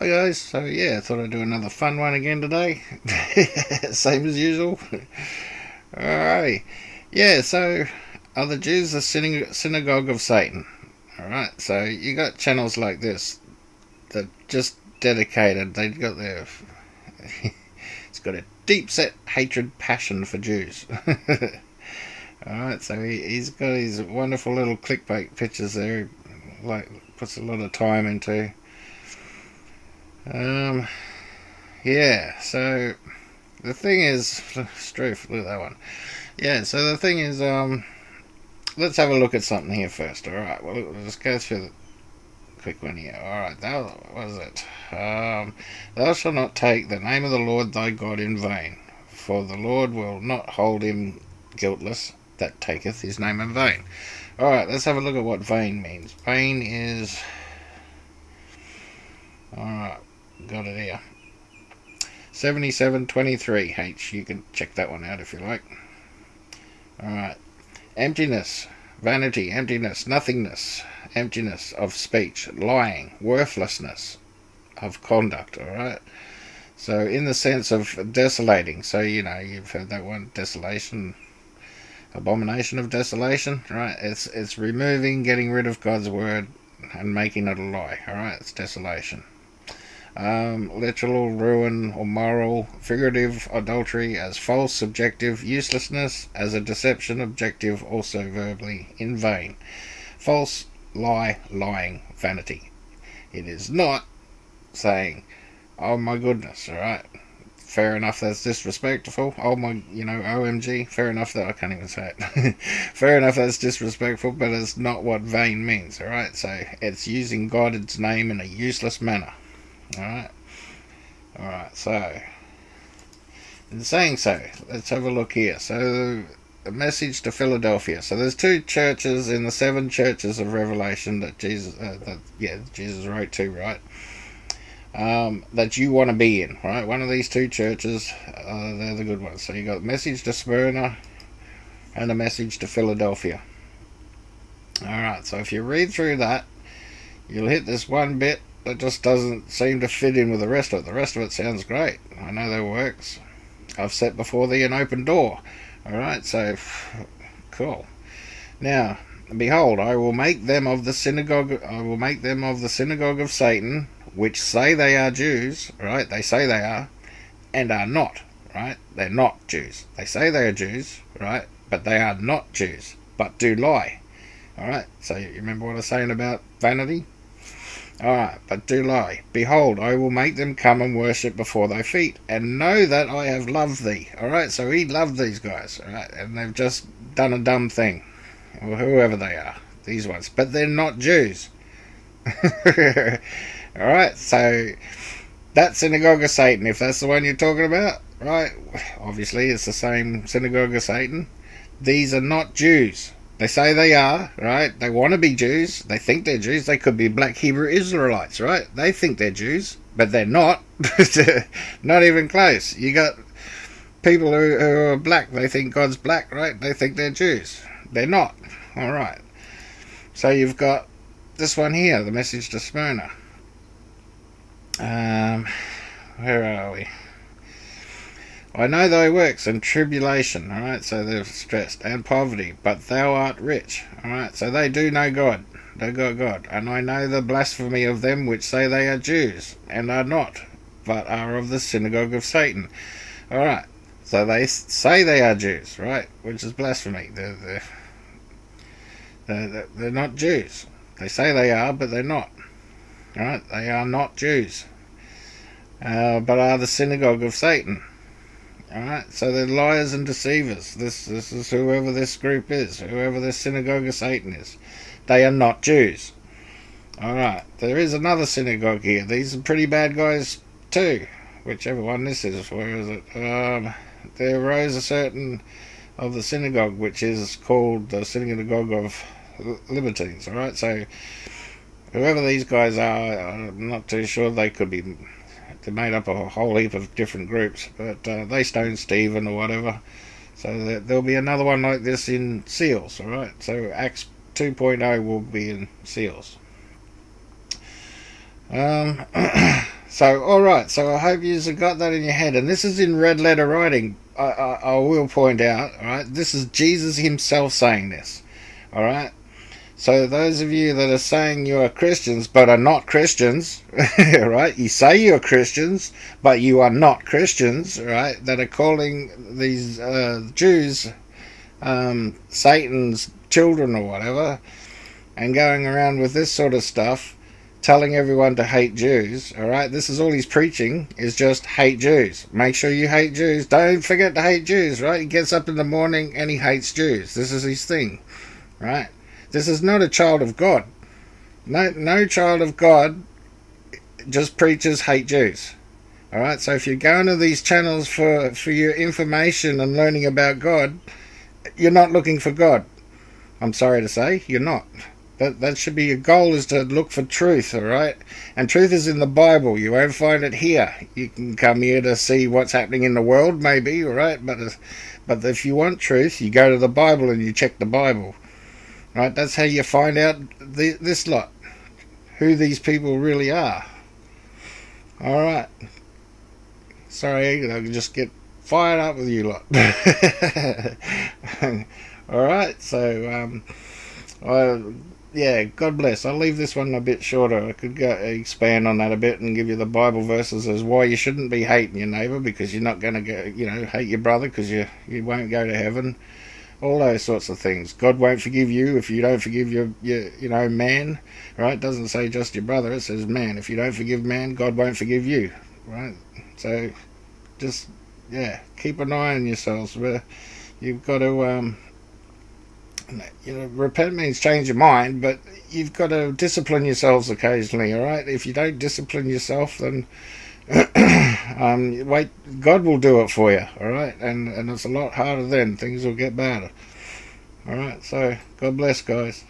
Hi guys, so yeah, I thought I'd do another fun one again today. Same as usual. Alright. Yeah, so are the Jews the synagogue of Satan? Alright, so you got channels like this that just dedicated, they've got their it's got a deep set hatred passion for Jews. Alright, so he, has got his wonderful little clickbait pictures there, like puts a lot of time into um, yeah, so the thing is, Struth, look at that one. Yeah, so the thing is, um, let's have a look at something here first. All right, well, let's go through the quick one here. All right, that was it. Um, thou shalt not take the name of the Lord thy God in vain, for the Lord will not hold him guiltless that taketh his name in vain. All right, let's have a look at what vain means. Vain is. All right got it here. 7723H. You can check that one out if you like. Alright. Emptiness. Vanity. Emptiness. Nothingness. Emptiness of speech. Lying. Worthlessness of conduct. Alright. So, in the sense of desolating. So, you know, you've heard that one. Desolation. Abomination of desolation. Right. It's, it's removing, getting rid of God's word and making it a lie. Alright. It's desolation um, literal ruin or moral, figurative adultery as false, subjective, uselessness as a deception, objective, also verbally, in vain. False, lie, lying, vanity. It is not saying, oh my goodness, alright, fair enough that's disrespectful. Oh my, you know, OMG, fair enough that I can't even say it. fair enough that's disrespectful, but it's not what vain means, alright? So it's using God's name in a useless manner. Alright. Alright, so. In saying so, let's have a look here. So, a message to Philadelphia. So there's two churches in the seven churches of Revelation that Jesus, uh, that yeah, Jesus wrote to, right? Um, that you want to be in, right? One of these two churches, uh, they're the good ones. So you got a message to Smyrna and a message to Philadelphia. All right. So if you read through that, you'll hit this one bit that just doesn't seem to fit in with the rest of it. The rest of it sounds great. I know that works. I've set before thee an open door. Alright, so cool. Now, behold, I will make them of the synagogue I will make them of the synagogue of Satan, which say they are Jews, right? They say they are, and are not, right? They're not Jews. They say they are Jews, right? But they are not Jews, but do lie. Alright, so you remember what I was saying about vanity? Alright, but do lie. Behold, I will make them come and worship before thy feet, and know that I have loved thee. Alright, so he loved these guys, alright, and they've just done a dumb thing. Or whoever they are, these ones. But they're not Jews. alright, so that synagogue of Satan, if that's the one you're talking about, right? Obviously, it's the same synagogue of Satan. These are not Jews. They say they are, right? They want to be Jews. They think they're Jews. They could be black Hebrew Israelites, right? They think they're Jews, but they're not. not even close. You got people who, who are black. They think God's black, right? They think they're Jews. They're not. All right. So you've got this one here, the message to Smyrna. Um, where are we? I know thy works and tribulation, alright, so they're stressed, and poverty, but thou art rich, alright, so they do know God, they got God, and I know the blasphemy of them which say they are Jews, and are not, but are of the synagogue of Satan, alright, so they say they are Jews, right, which is blasphemy, they're, they're, they're, they're not Jews, they say they are, but they're not, alright, they are not Jews, uh, but are the synagogue of Satan, Alright, so they're liars and deceivers. This this is whoever this group is, whoever this synagogue of Satan is. They are not Jews. Alright, there is another synagogue here. These are pretty bad guys too. Whichever one this is, where is it? Um, there arose a certain of the synagogue which is called the synagogue of libertines. Alright, so whoever these guys are, I'm not too sure they could be they made up a whole heap of different groups, but uh, they stoned Stephen or whatever. So there'll be another one like this in Seals, alright? So Acts 2.0 will be in Seals. Um, So, all right. So I hope you've got that in your head. And this is in red letter writing. I, I, I will point out. All right. This is Jesus Himself saying this. All right. So those of you that are saying you are Christians but are not Christians, right? You say you're Christians but you are not Christians, right? That are calling these uh, Jews um, Satan's children or whatever, and going around with this sort of stuff, telling everyone to hate Jews. All right, this is all he's preaching is just hate Jews. Make sure you hate Jews. Don't forget to hate Jews. Right? He gets up in the morning and he hates Jews. This is his thing, right? This is not a child of God. No, no child of God just preaches hate Jews. All right. So if you're going to these channels for for your information and learning about God, you're not looking for God. I'm sorry to say, you're not. That that should be your goal is to look for truth. All right. And truth is in the Bible. You won't find it here. You can come here to see what's happening in the world, maybe. All right. But but if you want truth, you go to the Bible and you check the Bible. Right, that's how you find out the, this lot, who these people really are. All right. Sorry, I just get fired up with you lot. All right, so um, I, yeah, God bless. I'll leave this one a bit shorter. I could go expand on that a bit and give you the Bible verses as why you shouldn't be hating your neighbour because you're not going to go, you know, hate your brother because you you won't go to heaven all those sorts of things. God won't forgive you if you don't forgive your, your you know, man, right? It doesn't say just your brother, it says man. If you don't forgive man, God won't forgive you, right? So just, yeah, keep an eye on yourselves. You've got to, um, you know, repent means change your mind, but you've got to discipline yourselves occasionally, all right? If you don't discipline yourself, then um, wait, God will do it for you, all right? And and it's a lot harder then. Things will get better. All right. So God bless, guys.